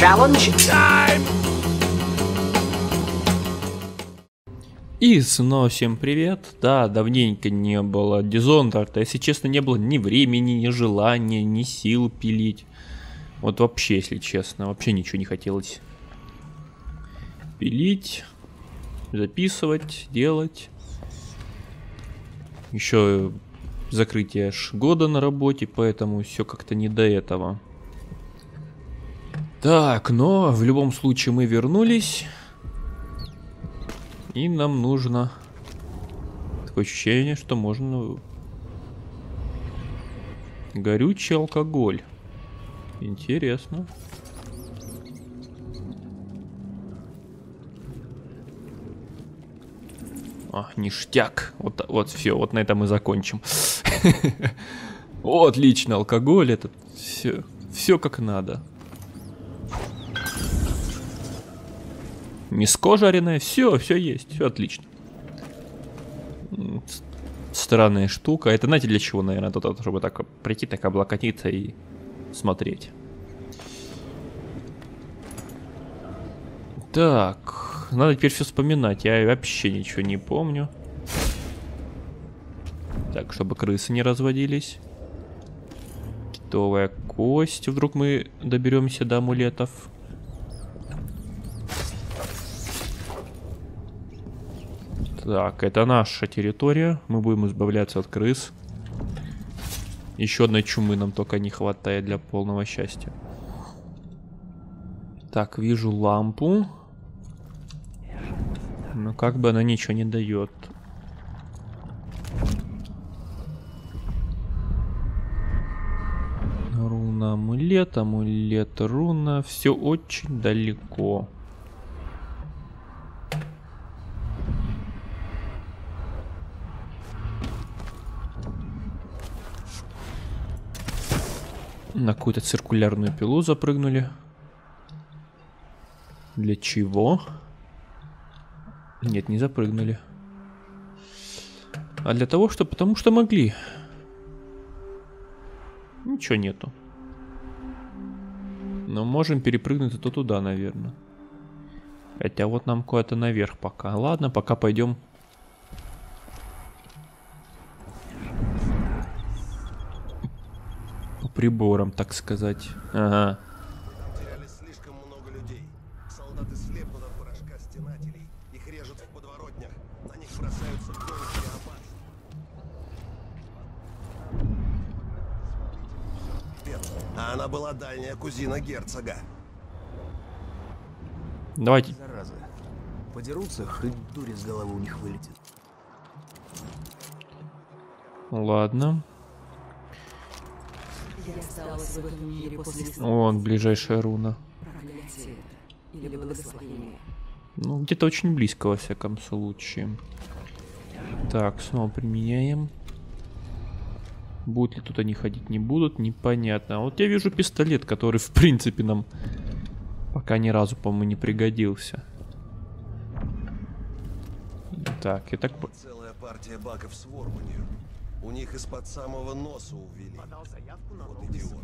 challenge? Time! И снова всем привет. Да, давненько не было Дизонтарта. Если честно, не было ни времени, ни желания, ни сил пилить. Вот вообще, если честно, вообще ничего не хотелось. Пилить, записывать, делать. Еще закрытие аж года на работе, поэтому все как-то не до этого. Так, но в любом случае мы вернулись. И нам нужно... Такое ощущение, что можно... Горючий алкоголь. Интересно. А, ништяк. Вот, вот все, вот на этом мы закончим. Отлично, алкоголь этот. Все, все как надо. Миско жареное, все, все есть, все отлично. Странная штука. Это знаете для чего, наверное, тут, чтобы так прийти, так облокотиться и смотреть. Так, надо теперь все вспоминать. Я вообще ничего не помню. Так, чтобы крысы не разводились. Китовая кость. Вдруг мы доберемся до амулетов. Так, это наша территория. Мы будем избавляться от крыс. Еще одной чумы нам только не хватает для полного счастья. Так, вижу лампу. Но как бы она ничего не дает. Руна, амулет, амулет, руна. Все очень далеко. На какую-то циркулярную пилу запрыгнули. Для чего? Нет, не запрыгнули. А для того, что... Потому что могли. Ничего нету. Но можем перепрыгнуть зато туда, наверное. Хотя вот нам куда-то наверх пока. Ладно, пока пойдем. Бросаются гонки и опас. А она была дальняя кузина герцога. Давайте. Зараза. Подерутся, хоть дурь с головы у них вылетит. Ладно. Я осталась в этом мире после Вон, ближайшая руна. Ну, где-то очень близко, во всяком случае. Так, снова применяем. Будут ли тут они ходить, не будут, непонятно. А вот я вижу пистолет, который, в принципе, нам пока ни разу, по-моему, не пригодился. Так, я так... по- Целая партия баков с. У них из-под самого носа увели. Подал заявку на Вот идиоты.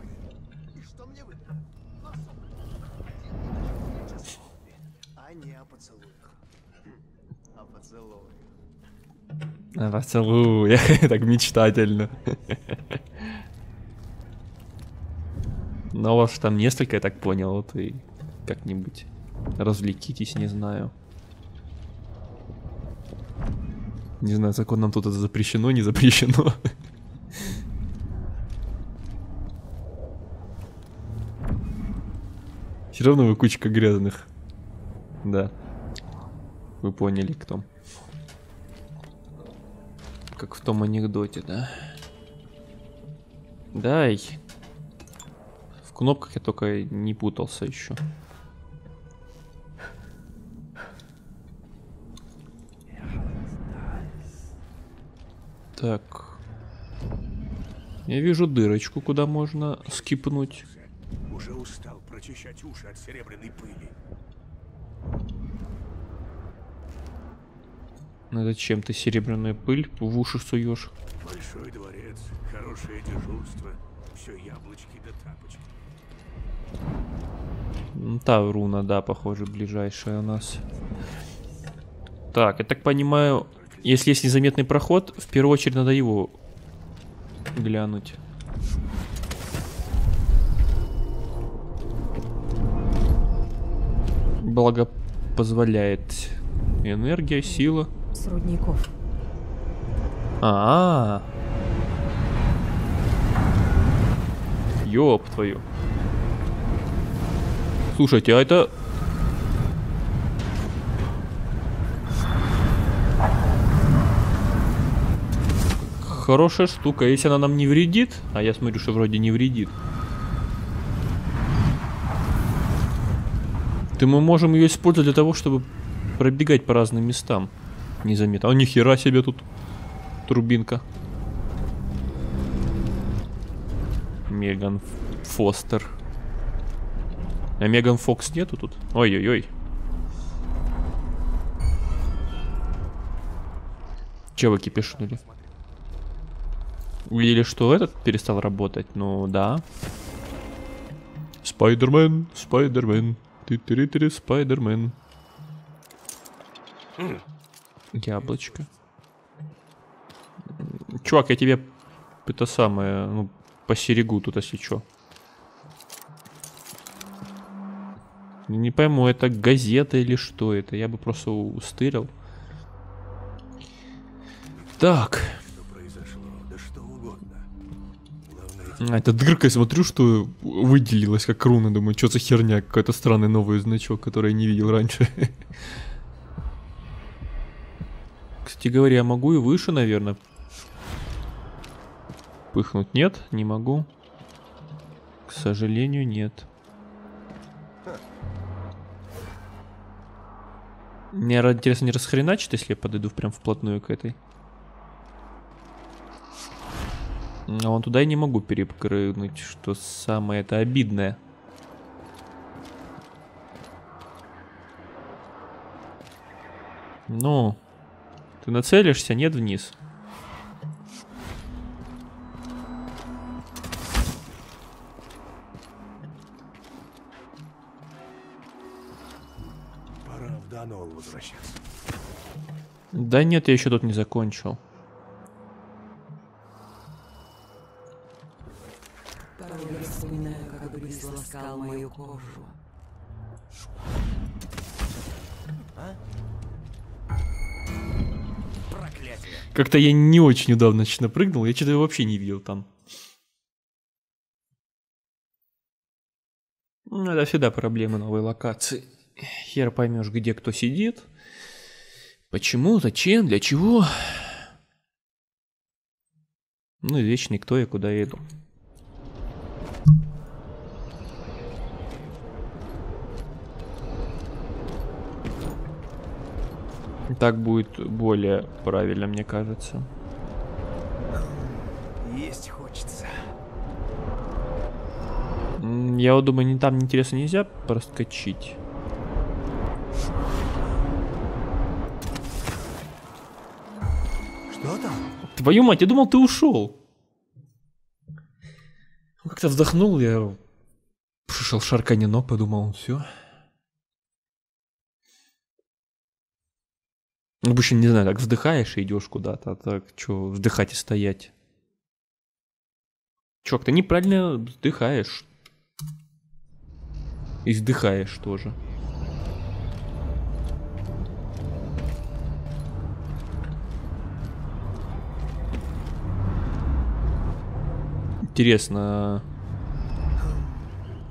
И что мне выдали? А не о поцелуях. О поцелуях. А, Поцелуй, так мечтательно. Но у вас ж там несколько, я так понял, вот и как-нибудь развлекитесь, не знаю. Не знаю, законом тут это запрещено, не запрещено. Все равно вы кучка грязных. Да. Вы поняли, кто. Как в том анекдоте, да? Дай. В кнопках я только не путался еще. Так. Я вижу дырочку, куда можно скипнуть. Уже устал прочищать уши от серебряной пыли. Зачем ты серебряную пыль в уши суешь? Большой дворец, хорошее дежурство, все яблочки да тапочки. Та руна, да, похоже, ближайшая у нас. Так, я так понимаю, если есть незаметный проход, в первую очередь надо его глянуть. Благо позволяет энергия, сила. С рудников. А, -а, -а. Ёб твою. Слушайте, а это... Хорошая штука, если она нам не вредит, а я смотрю, что вроде не вредит. То мы можем ее использовать для того, чтобы пробегать по разным местам. Незаметно. А нихера себе тут Трубинка. Меган Фостер. А Меган Фокс нету тут? Ой-ой-ой. Че вы кипишнули? Увидели, что этот перестал работать? Ну да. Спайдермен, Спайдермен. Ты-ты-ты, Спайдермен. Яблочко. Чувак, я тебе это самое, ну, посерегу тут, если чё. Не пойму, это газета или что это? Я бы просто устырил. Так. Это дырка, я смотрю, что выделилась как руна. Думаю, что за херня? Какой-то странный новый значок, который я не видел раньше. Кстати говоря, я могу и выше, наверное. Пыхнуть нет, не могу. К сожалению, нет. Мне интересно, не расхреначит, если я подойду прям вплотную к этой. А вон туда я не могу перепрыгнуть, что самое это обидное. Ну, ты нацелишься, нет вниз. пора в Данол возвращаться. Да нет, я еще тут не закончил. Порой я вспоминаю, как Брис кожу. Как-то я не очень значит, прыгнул, я что-то вообще не видел там. Ну, это всегда проблемы новой локации. Хер поймешь, где кто сидит. Почему, зачем, для чего. Ну и вечный кто и куда я иду. Так будет более правильно, мне кажется. Есть хочется. Я вот думаю, не там интересно нельзя проскочить. Что там? Твою мать, я думал, ты ушел. Как-то вздохнул, я пришел шарканье ног, подумал, все. Обычно, не знаю, так вздыхаешь и идешь куда-то, а так, что вздыхать и стоять. Чувак, ты неправильно вздыхаешь. И вздыхаешь тоже. Интересно,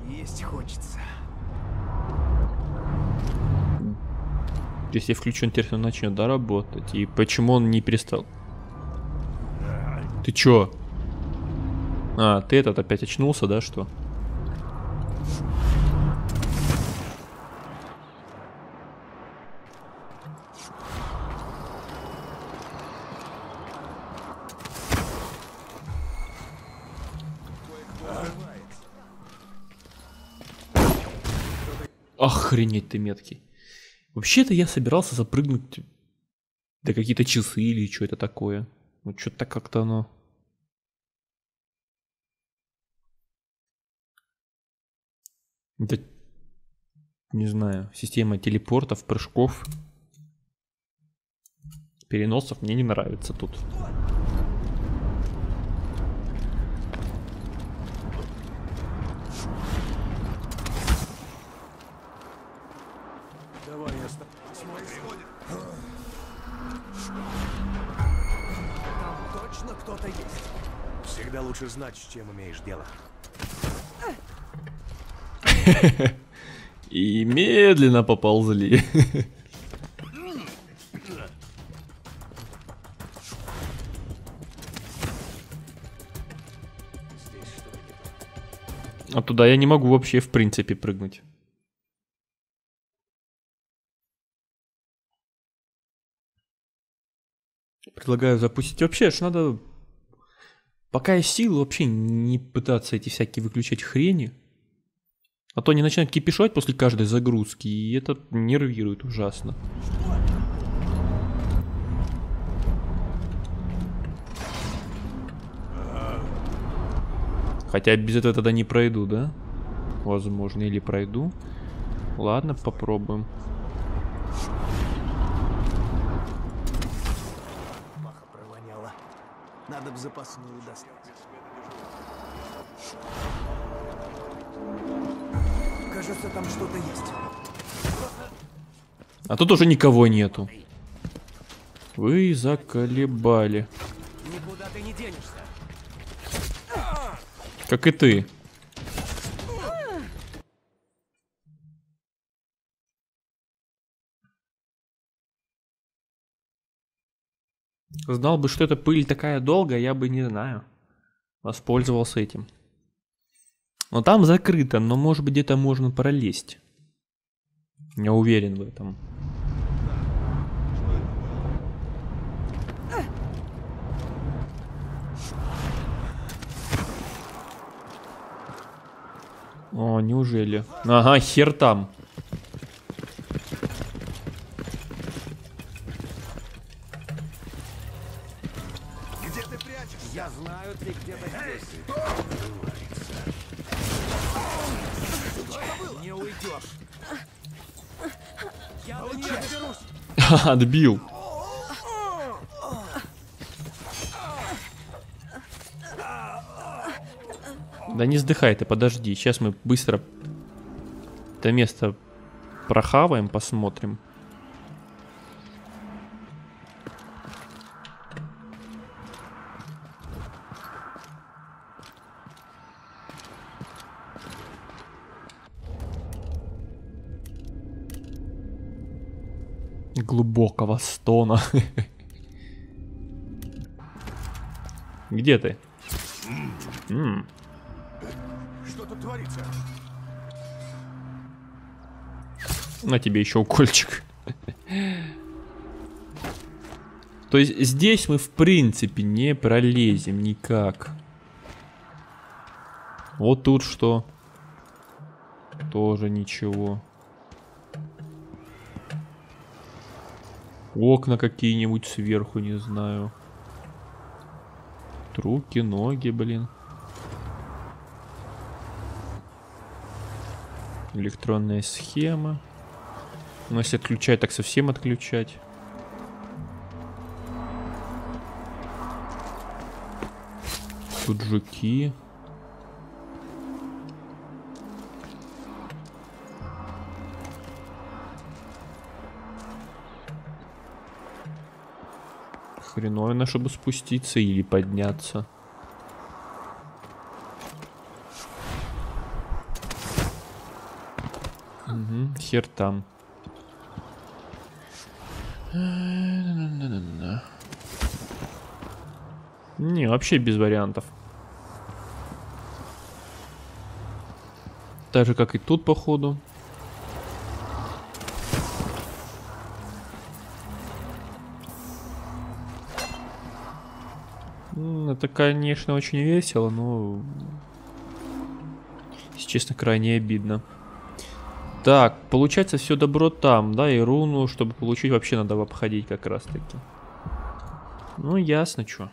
Есть хочется. Если интересно, он начнет, да, работать? И почему он не перестал? Ты чё? А, ты этот опять очнулся, да, что? Охренеть ты меткий. Вообще-то я собирался запрыгнуть до какие-то часы или что это такое. Ну, что-то как-то оно... Это Не знаю, система телепортов, прыжков, переносов мне не нравится тут. Давай лучше знать, с чем имеешь дело. И медленно поползли. А туда я не могу вообще в принципе прыгнуть. Предлагаю запустить. Вообще ж надо... Пока есть силы, вообще не пытаться эти всякие выключать хрени. А то они начинают кипишать после каждой загрузки, и это нервирует ужасно. Хотя без этого тогда не пройду, да? Возможно, или пройду. Ладно, попробуем. Надо в запасную достать. Кажется, там что-то есть. А тут уже никого нету. Вы заколебали. Никуда ты не денешься. Как и ты. Знал бы, что эта пыль такая долгая, я бы, не знаю, воспользовался этим. Но там закрыто, но может быть где-то можно пролезть. Я уверен в этом. О, неужели? Ага, хер там. Отбил. Да не сдыхай ты, подожди. Сейчас мы быстро это место прохаваем, посмотрим. Глубокого стона. Где ты? Что тут творится? На тебе еще укольчик. То есть здесь мы в принципе не пролезем никак. Вот тут что? Тоже ничего. Окна какие-нибудь сверху, не знаю. Руки, ноги, блин. Электронная схема. Но если отключать, так совсем отключать. Тут жуки. Хреновина, чтобы спуститься или подняться. Угу, хер там. Не, вообще без вариантов. Так же, как и тут, походу. Это, конечно, очень весело, но... Если честно, крайне обидно. Так, получается все добро там, да, и руну, чтобы получить, вообще надо обходить как раз таки. Ну, ясно, чё.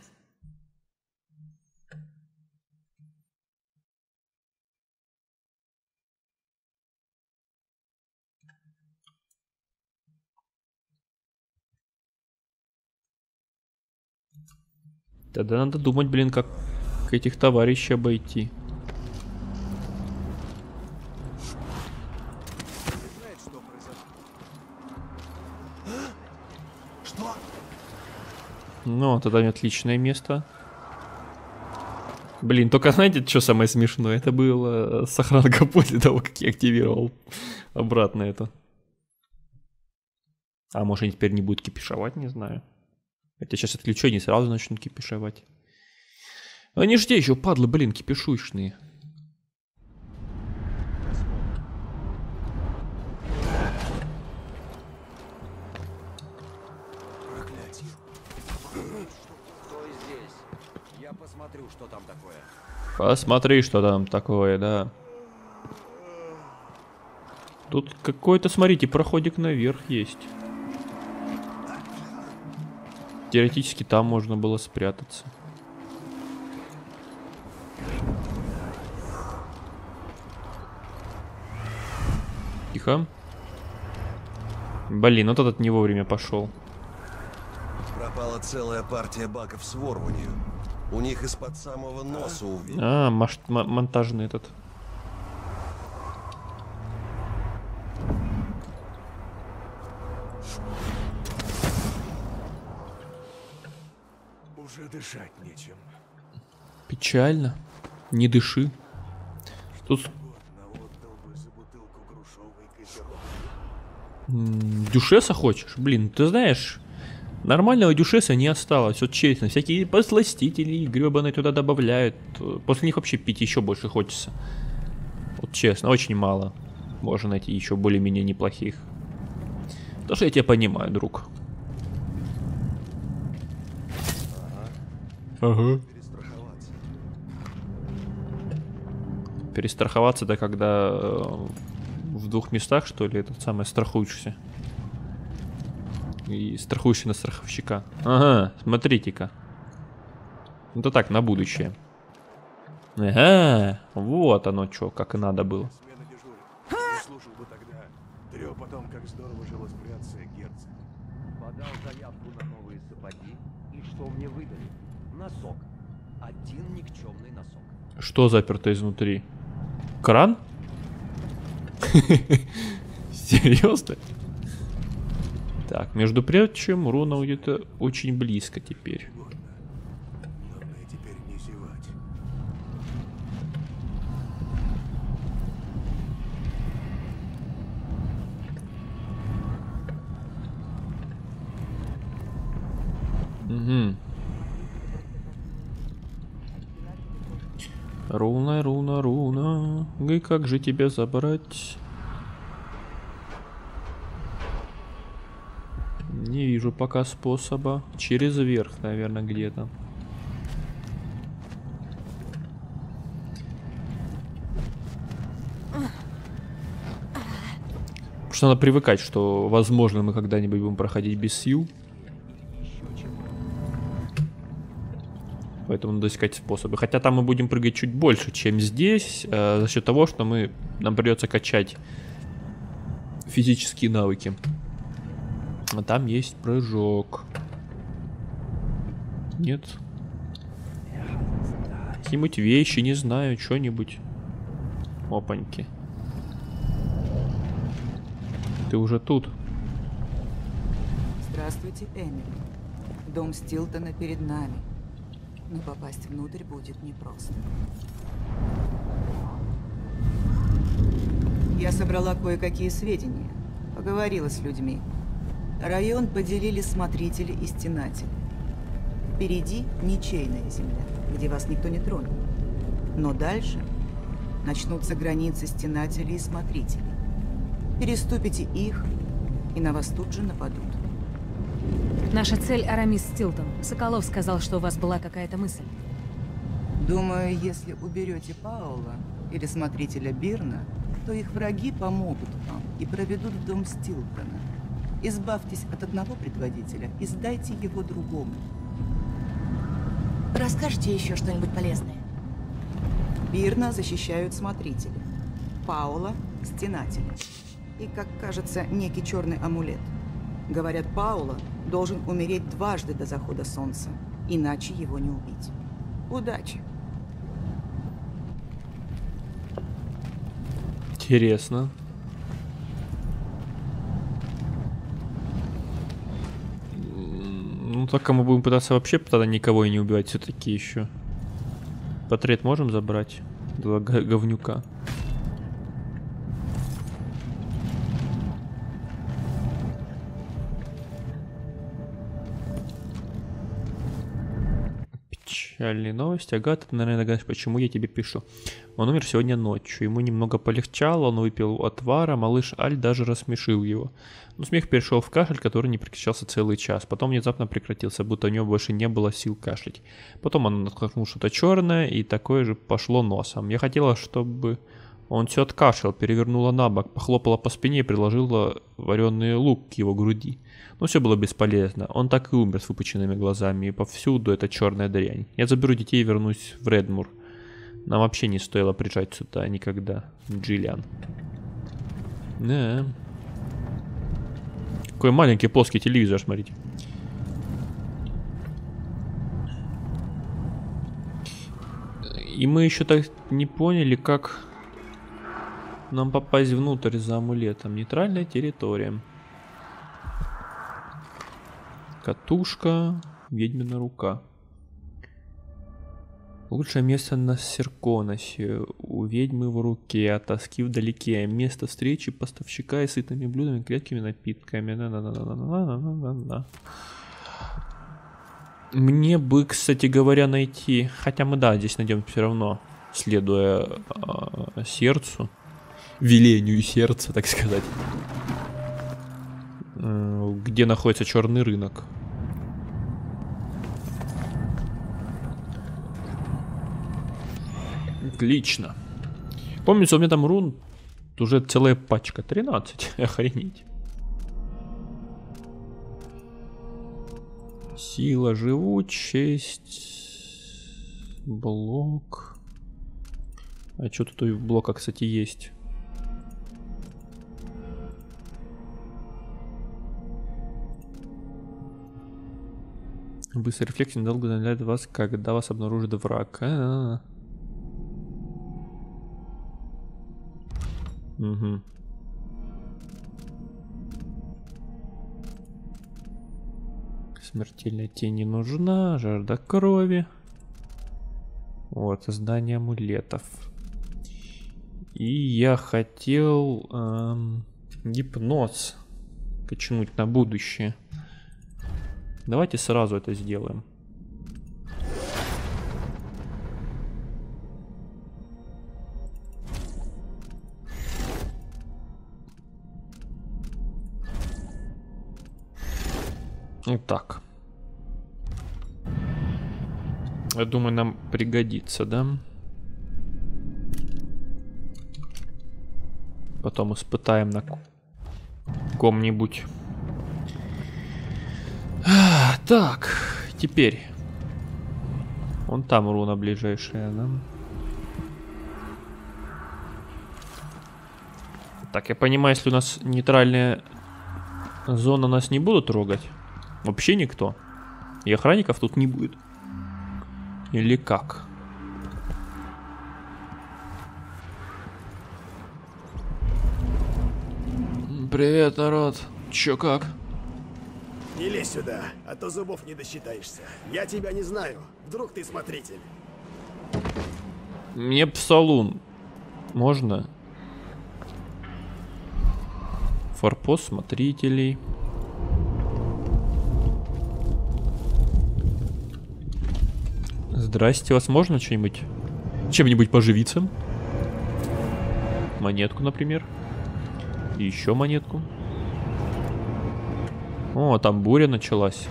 Тогда надо думать, блин, как этих товарищей обойти. Ну, тогда отличное место. Блин, только знаете, что самое смешное? Это было сохранка после того, как я активировал обратно это. А может они теперь не будут кипишевать, не знаю. Хотя сейчас отключу, они сразу начнут кипишевать. Они же те еще падлы, блин, такое. Посмотри, что там такое, да. Тут какой-то, смотрите, проходик наверх есть. Теоретически там можно было спрятаться. Тихо. Блин, вот этот не вовремя пошел. Пропала целая партия баков с ворванью. У них из-под самого носа увидел. А, монтажный этот. Дышать нечем. Печально. Не дыши. Тут дюшеса хочешь? Блин, ты знаешь, нормального дюшеса не осталось, вот честно. Всякие посластители гребаные туда добавляют. После них вообще пить еще больше хочется. Вот честно, очень мало. Можно найти еще более-менее неплохих. То, я тебя понимаю, друг. Ага. Перестраховаться. Перестраховаться, да когда э, в двух местах, что ли, этот самый страхуешься. И страхуешься на страховщика. Ага, смотрите-ка. Ну, Это так, на будущее. Ага, вот оно что, как и надо было. Как здорово жилось в герцог. Подал заявку на новые сапоги, и что мне выдали? Носок. Один никчемный носок. Что заперто изнутри? Кран? Серьезно? Так, между прочим, руна где-то очень близко теперь. Годно. Главное теперь не зевать. Угу. Руна, руна, руна. И как же тебя забрать? Не вижу пока способа. Через верх, наверное, где-то. Что надо привыкать, что, возможно, мы когда-нибудь будем проходить без сил. Поэтому надо искать способы. Хотя там мы будем прыгать чуть больше, чем здесь, э, за счет того, что мы нам придется качать физические навыки. А там есть прыжок. Нет. Какие-нибудь вещи, не знаю, что-нибудь. Опаньки. Ты уже тут. Здравствуйте, Эмили. Дом Стилтона перед нами. Но попасть внутрь будет непросто. Я собрала кое-какие сведения. Поговорила с людьми. Район поделили смотрители и стенатели. Впереди ничейная земля, где вас никто не тронет. Но дальше начнутся границы стенателей и смотрителей. Переступите их, и на вас тут же нападут. Наша цель Арамис Стилтон. Соколов сказал, что у вас была какая-то мысль. Думаю, если уберете Паула или смотрителя Бирна, то их враги помогут вам и проведут в дом Стилтона. Избавьтесь от одного предводителя и сдайте его другому. Расскажите еще что-нибудь полезное. Бирна защищают смотрители, Паула – стенатели. И, как кажется, некий черный амулет. Говорят, Паула должен умереть дважды до захода солнца, иначе его не убить. Удачи. Интересно. Ну, так мы будем пытаться вообще тогда никого и не убивать все-таки еще. Портрет можем забрать? Г- говнюка. Печальные новости. Агата, ты, наверное, догадываешься, почему я тебе пишу. Он умер сегодня ночью. Ему немного полегчало, он выпил отвара, малыш Аль даже рассмешил его. Но смех перешел в кашель, который не прекращался целый час. Потом внезапно прекратился, будто у него больше не было сил кашлять. Потом он отхлопнул что-то черное, и такое же пошло носом. Я хотела, чтобы он все откашлял, перевернула на бок, похлопала по спине и приложила вареный лук к его груди. Но все было бесполезно. Он так и умер с выпученными глазами, и повсюду эта черная дрянь. Я заберу детей и вернусь в Редмур. Нам вообще не стоило приезжать сюда никогда, Джиллиан. Да. Какой маленький плоский телевизор, смотрите. И мы еще так не поняли, как нам попасть внутрь за амулетом. Нейтральная территория. Катушка, ведьмина рука. Лучшее место на Серконосе. У ведьмы в руке, а тоски вдалеке. Место встречи поставщика и сытными блюдами, крепкими напитками. На-на-на-на-на-на-на-на-на. Мне бы, кстати говоря, найти... Хотя мы, да, здесь найдем все равно, следуя э, сердцу. Велению сердца, так сказать. Э, где находится черный рынок. Отлично. Помнится, у меня там рун уже целая пачка. 13. Охренеть. Сила, живучесть. Блок. А что тут у блока, кстати, есть? Быстрый рефлекс недолго замедляет вас, когда вас обнаружит враг. А-а-а. Угу. Смертельная тень не нужна, жажда крови. Вот, создание амулетов. И я хотел эм, гипноз качнуть на будущее. Давайте сразу это сделаем. Вот так. Я думаю, нам пригодится, да? Потом испытаем на ко- ком-нибудь. Так, теперь. Вон там руна ближайшая, да? Так, я понимаю, если у нас нейтральная зона, нас не будут трогать. Вообще никто. И охранников тут не будет. Или как? Привет, народ. Чё как? Не лезь сюда, а то зубов не досчитаешься. Я тебя не знаю. Вдруг ты смотритель. Мне в салун. Можно? Форпост смотрителей. Здрасте, вас можно что-нибудь? Чем-нибудь поживиться? Монетку, например. И еще монетку. О, там буря началась.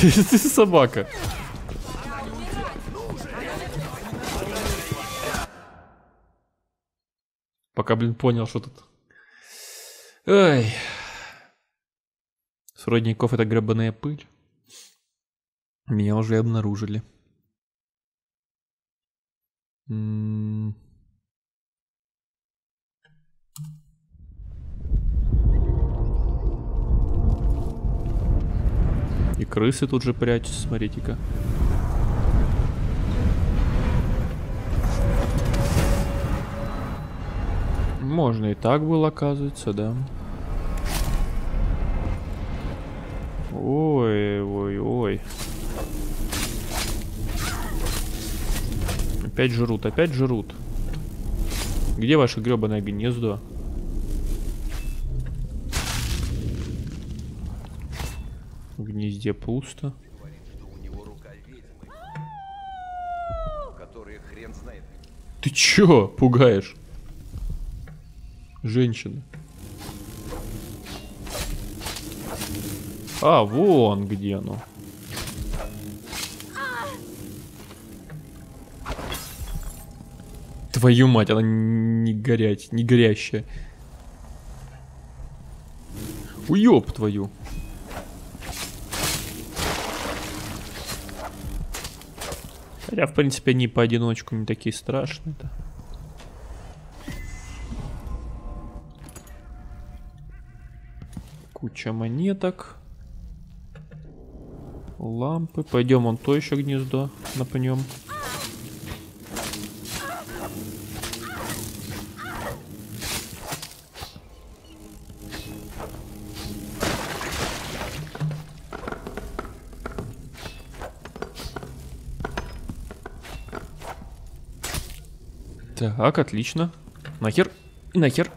Ты собака. Пока, блин, понял, что тут. Ой. С это гребаная пыль. Меня уже обнаружили. М -м -м. И крысы тут же прячутся, смотрите-ка. Можно и так было, оказывается, да. Ой, ой, ой. Опять жрут, опять жрут. Где ваше гребаное гнездо? Хрен знает. Ты чё пугаешь? Женщина. А, вон где оно. Твою мать, она не горять, не горящая. Уёб твою. Хотя, в принципе, они поодиночку не такие страшные-то. Куча монеток. Лампы. Пойдем, он то еще гнездо напнем. Так, отлично. Нахер? И нахер?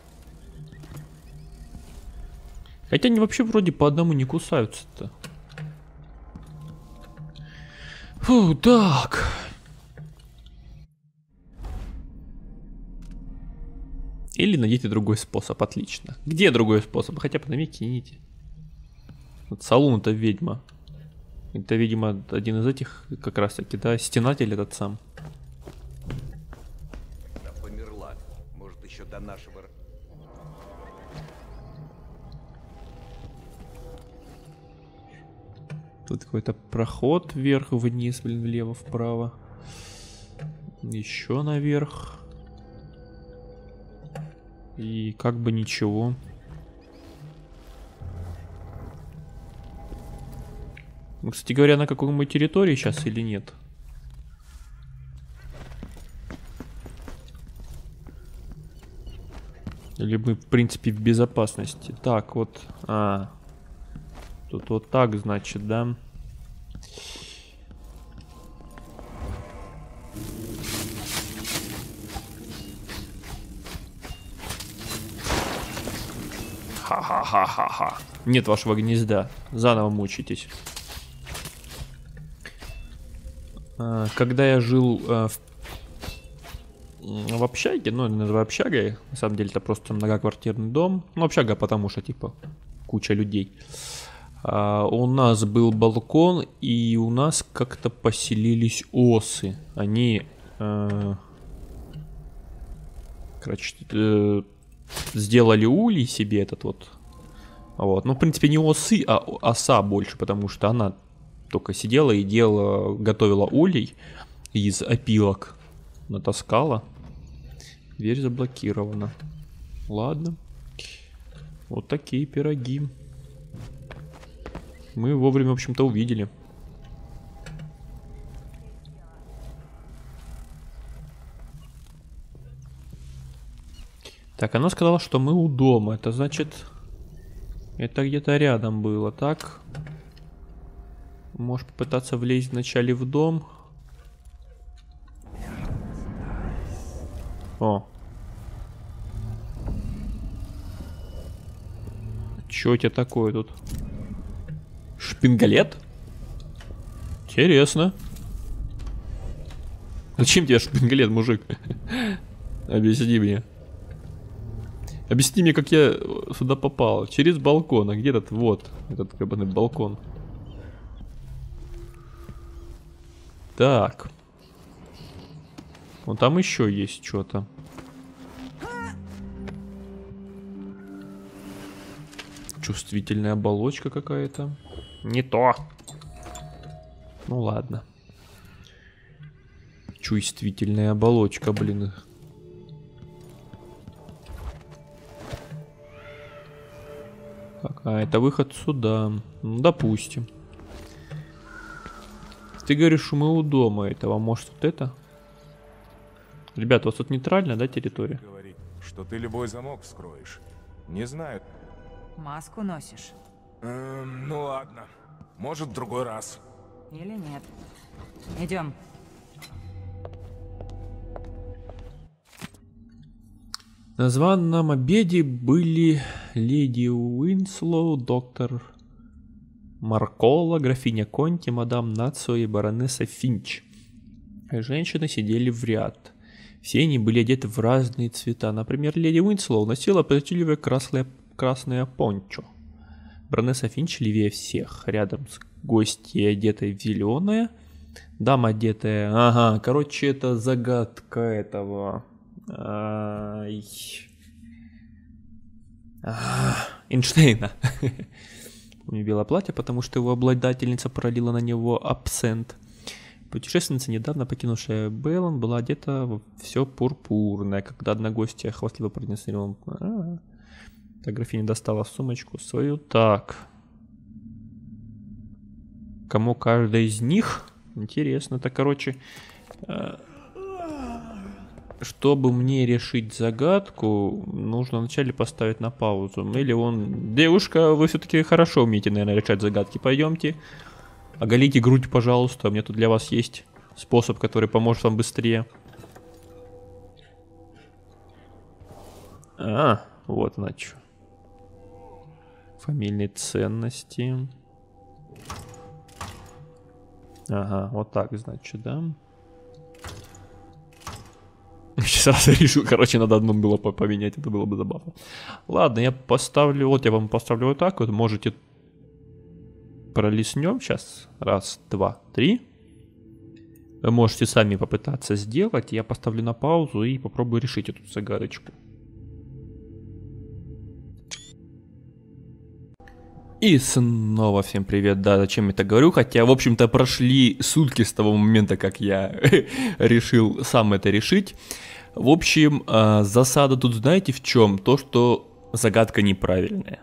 Хотя они вообще вроде по одному не кусаются-то. Фу, так. Или найдите другой способ, отлично. Где другой способ? Хотя бы намекните. Вот Салун это ведьма. Это, видимо, один из этих, как раз таки, да, стенатель этот сам. Нашего... Тут какой-то проход вверх, вниз, блин, влево, вправо. Еще наверх. И как бы ничего. Ну, кстати говоря, на какой мы территории сейчас или нет? Или мы, в принципе, в безопасности? Так, вот. А, Тут вот так, значит, да? Ха-ха-ха-ха-ха. Нет вашего гнезда. Заново мучитесь. А, Когда я жил а, в в общаге, ну, называю общагой, на самом деле это просто многоквартирный дом. Ну, общага, потому что, типа, куча людей. А, у нас был балкон, и у нас как-то поселились осы. Они, э, короче, э, сделали улей себе этот вот. Вот. Ну, в принципе, не осы, а оса больше, потому что она только сидела и делала, готовила улей из опилок. Натаскала. Дверь заблокирована. Ладно. Вот такие пироги. Мы вовремя, в общем-то, увидели. Так, она сказала, что мы у дома. Это значит... Это где-то рядом было, так? Можешь попытаться влезть вначале в дом. О. Чё у тебя такое тут? Шпингалет? Интересно. Зачем тебе шпингалет, мужик? Объясни мне. Объясни мне, как я сюда попал. Через балкон. А где этот? Вот. Этот гребаный балкон. Так. Вон там еще есть что-то. Чувствительная оболочка какая-то. Не то. Ну ладно. Чувствительная оболочка, блин. Так, а это выход сюда. Ну, допустим. Ты говоришь, что мы у дома этого. Может, вот это? Ребят, у вас тут нейтральная, да, территория? Говорит, что ты любой замок вскроешь. Не знаю. Маску носишь? Эм, ну ладно. Может, в другой раз. Или нет? Идем. На званом обеде были леди Уинслоу, доктор Маркола, графиня Конти, мадам Нацио и баронесса Финч. Женщины сидели в ряд. Все они были одеты в разные цвета. Например, леди Уинслоу носила причудливое красное, красное пончо. Баронесса Финч левее всех. Рядом с гостьей одетой в зеленое. Дама одетая... Ага, короче, это загадка этого... Ай. Эйнштейна. Помню белое платье, потому что его обладательница пролила на него абсент. Путешественница, недавно покинувшая Бейлон, была одета во все пурпурное, когда одна гостья хвастливо продемонстрировала... Так графиня достала сумочку свою. Так. Кому каждая из них? Интересно. Так, короче... э, чтобы мне решить загадку, нужно вначале поставить на паузу. Или он... Девушка, вы все-таки хорошо умеете, наверное, решать загадки. Пойдемте. Оголите грудь, пожалуйста. У меня тут для вас есть способ, который поможет вам быстрее. А, вот она. Фамильные ценности. Ага, вот так, значит, да? Сейчас решил, короче, надо одно было по- поменять, это было бы забавно. Ладно, я поставлю, вот я вам поставлю вот так вот, можете пролистнем сейчас. Раз, два, три. Вы можете сами попытаться сделать. Я поставлю на паузу и попробую решить эту загадочку. И снова всем привет, да, зачем я это говорю, хотя, в общем-то, прошли сутки с того момента, как я решил сам это решить. В общем, а, засада тут знаете в чем? То, что загадка неправильная.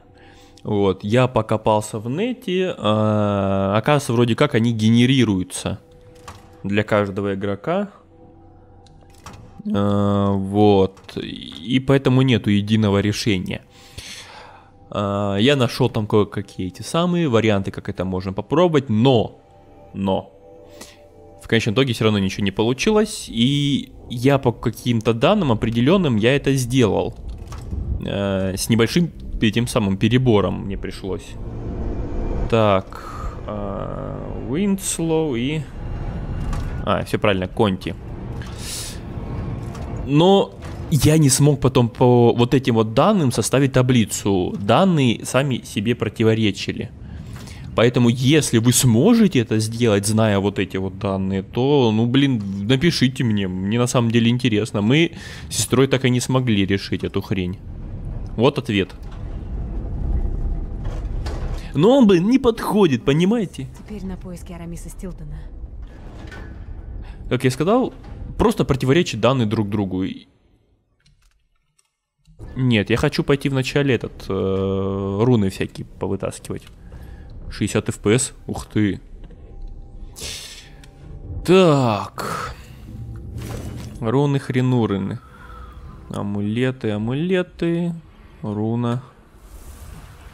Вот, я покопался в нете, а, оказывается, вроде как они генерируются для каждого игрока. А, вот, и поэтому нету единого решения. А, Я нашел там кое-какие эти самые варианты, как это можно попробовать, но, но, в конечном итоге все равно ничего не получилось, и я по каким-то данным определенным я это сделал. Э, С небольшим этим самым перебором мне пришлось. Так, Уинслоу и... А, все правильно, Конти. Но я не смог потом по вот этим вот данным составить таблицу. Данные сами себе противоречили. Поэтому, если вы сможете это сделать, зная вот эти вот данные, то, ну, блин, напишите мне. Мне на самом деле интересно. Мы с сестрой так и не смогли решить эту хрень. Вот ответ. Но он, блин, не подходит, понимаете? Теперь на поиски Арамиса Стилтона. Как я сказал, просто противоречат данные друг другу. И- Нет, я хочу пойти вначале этот э, руны всякие повытаскивать. 60 FPS, ух ты. Так. Руны хренурыны. Амулеты, амулеты. Руна.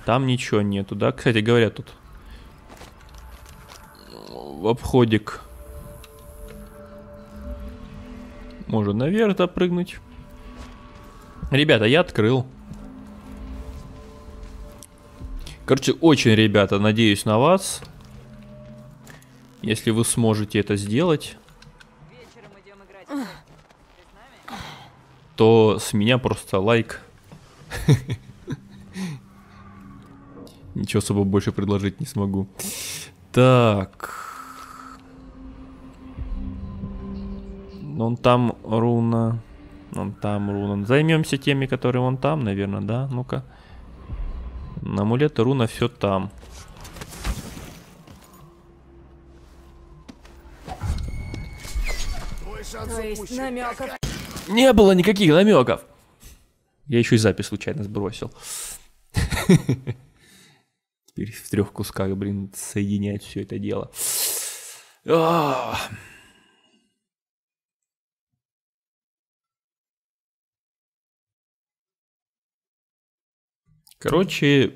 Там ничего нету, да? Кстати говоря, тут в обходик можно наверх допрыгнуть. Ребята, я открыл. Короче, очень, ребята, надеюсь на вас. Если вы сможете это сделать, Вечером идем играть. то с меня просто лайк. Ничего особо больше предложить не смогу. Так. Вон там руна. Вон там руна. Займемся теми, которые вон там, наверное, да? Ну-ка. Амулет руна все там. Намеков Не было никаких намеков. Я еще и запись случайно сбросил. Теперь в трех кусках, блин, соединять все это дело. Короче,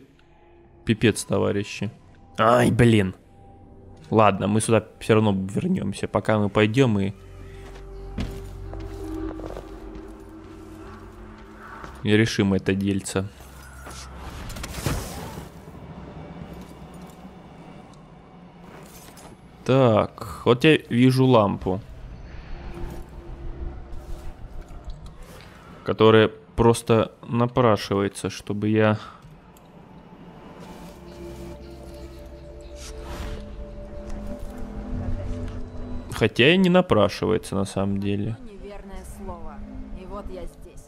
пипец, товарищи. Ай, блин. Ладно, мы сюда все равно вернемся. Пока мы пойдем и и решим это дельце. Так, вот я вижу лампу. Которая просто напрашивается, чтобы я... Хотя и не напрашивается на самом деле. неверное слово. И вот я здесь.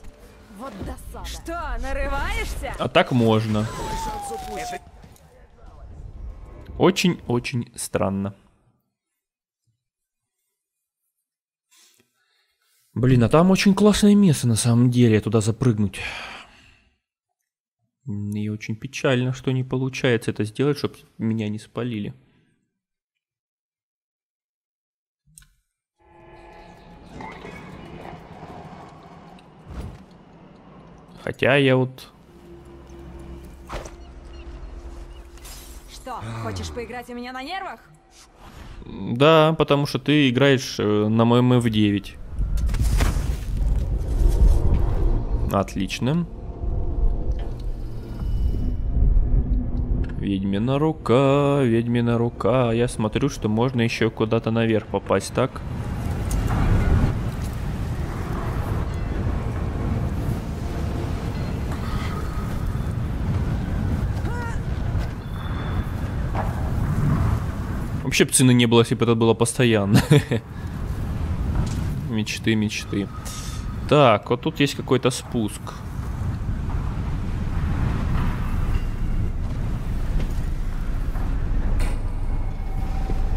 Вот досада. Что, нарываешься? А так можно. Очень-очень странно. Блин, а там очень классное место на самом деле, туда запрыгнуть. И очень печально, что не получается это сделать, чтобы меня не спалили. Хотя я вот Что, хочешь поиграть у меня на нервах? Да, потому что ты играешь э, на моем F9. Отлично. Ведьмина рука, ведьмина рука. Я смотрю, что можно еще куда-то наверх попасть, так? Вообще бы цены не было, если бы это было постоянно. Мечты, мечты. Так, вот тут есть какой-то спуск.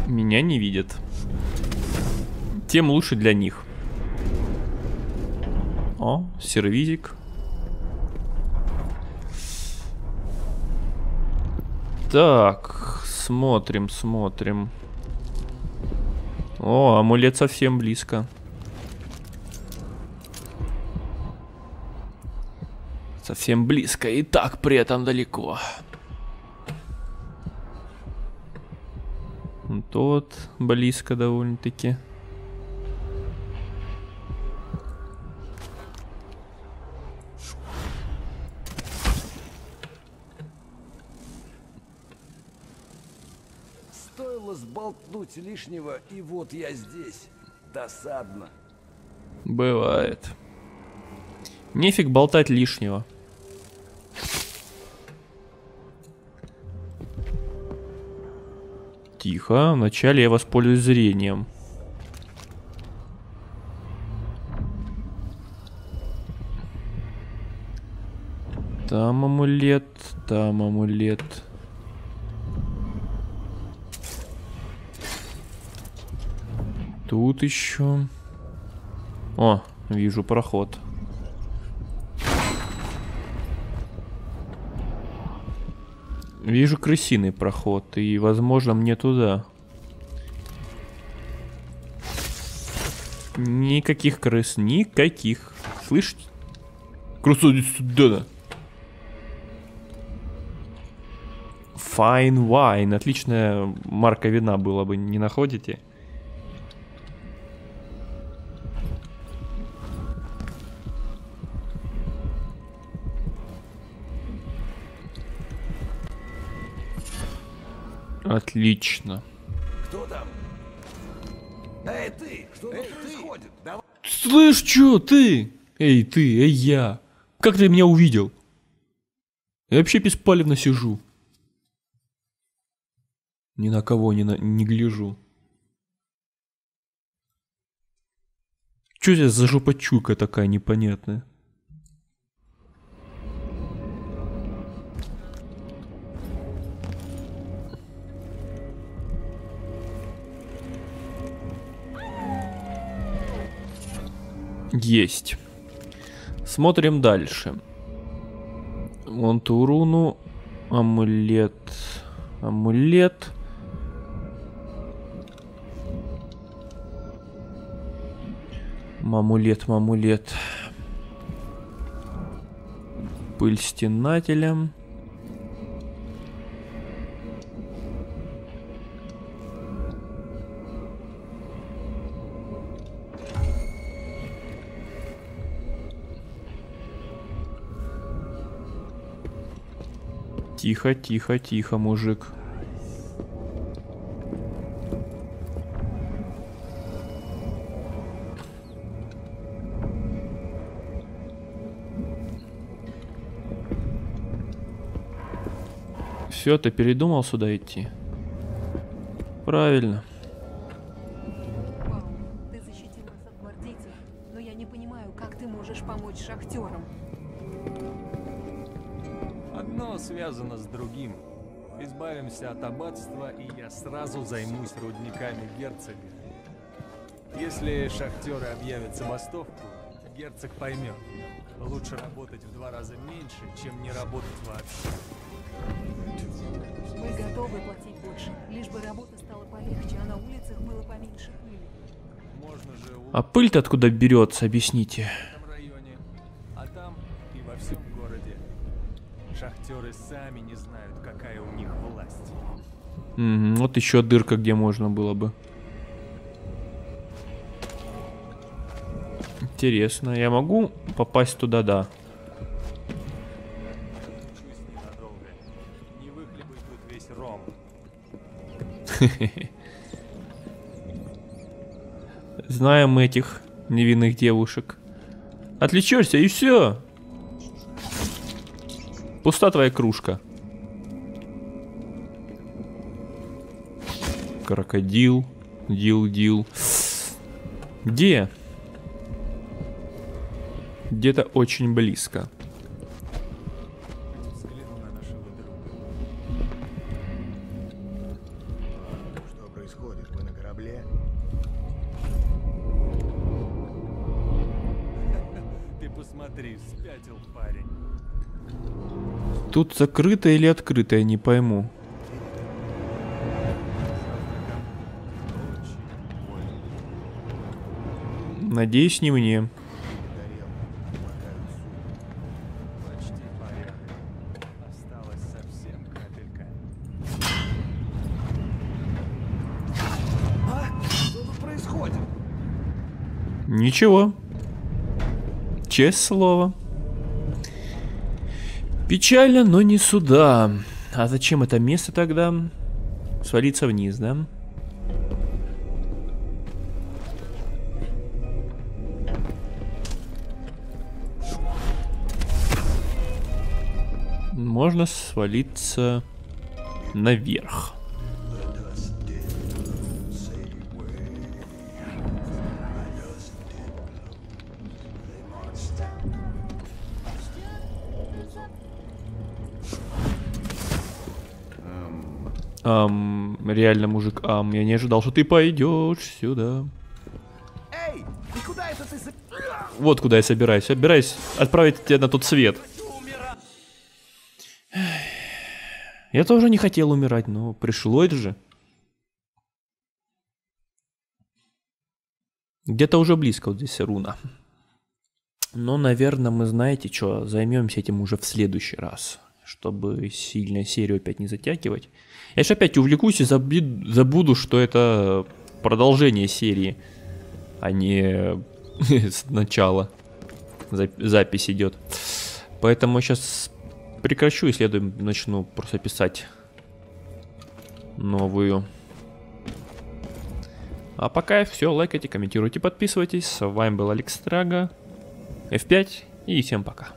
Меня не видят. Тем лучше для них. О, сервизик. Так, смотрим, смотрим. О, амулет совсем близко. Совсем близко и так при этом далеко. Тот близко довольно-таки. Стоило сболтнуть лишнего, и вот я здесь. Досадно. Бывает. Нефиг болтать лишнего. Тихо. Вначале я воспользуюсь зрением. Там амулет, там амулет. Тут еще. О, вижу проход. Вижу крысиный проход, и, возможно, мне туда. Никаких крыс, никаких. Слышите? Крыса, иди сюда. Fine wine. Отличная марка вина была бы, не находите? Отлично. Кто там? Эй, ты! Что тут происходит? Давай. Слышь, чё, ты? Эй, ты, эй, я. Как ты меня увидел? Я вообще беспалевно сижу. Ни на кого не, на, не гляжу. Чё здесь за жопочуйка такая непонятная? Есть. Смотрим дальше. Вон ту руну. Амулет. Амулет. Мамулет, мамулет. Пыль стенателя. Тихо, тихо, тихо, мужик. Все, ты передумал сюда идти? Правильно. Избавимся от аббатства, и я сразу займусь рудниками герцога. Если шахтеры объявят забастовку, герцог поймет. Лучше работать в два раза меньше, чем не работать вообще. Мы готовы платить больше, лишь бы работа стала полегче, а на улицах было поменьше пыли. Можно же А пыль-то откуда берется, объясните. Мгм, вот еще дырка, где можно было бы. Интересно, я могу попасть туда, да. Знаем мы этих невинных девушек. Отвлечешься и все. Пуста твоя кружка. Крокодил. Дил, дил. Где? Где-то очень близко. Взгляну на нашего друга. Что происходит? Надеюсь, не мне. Ничего. Честное слово. Печально, но не сюда. А зачем это место тогда? Свалиться вниз, да? Можно свалиться наверх. Ам, реально, мужик, ам, я не ожидал, что ты пойдешь сюда. Эй, куда это ты... Вот куда я собираюсь. Собираюсь отправить тебя на тот свет. Я тоже не хотел умирать, но пришлось же. Где-то уже близко вот здесь руна. Но, наверное, мы знаете что, займемся этим уже в следующий раз, чтобы сильно серию опять не затягивать. Я же опять увлекусь и забуду, что это продолжение серии, а не с начала Зап- запись идет. Поэтому сейчас прекращу и следуем начну просто писать новую. А пока все, лайкайте, комментируйте, подписывайтесь. С вами был Алекс Страга, F5 и всем пока.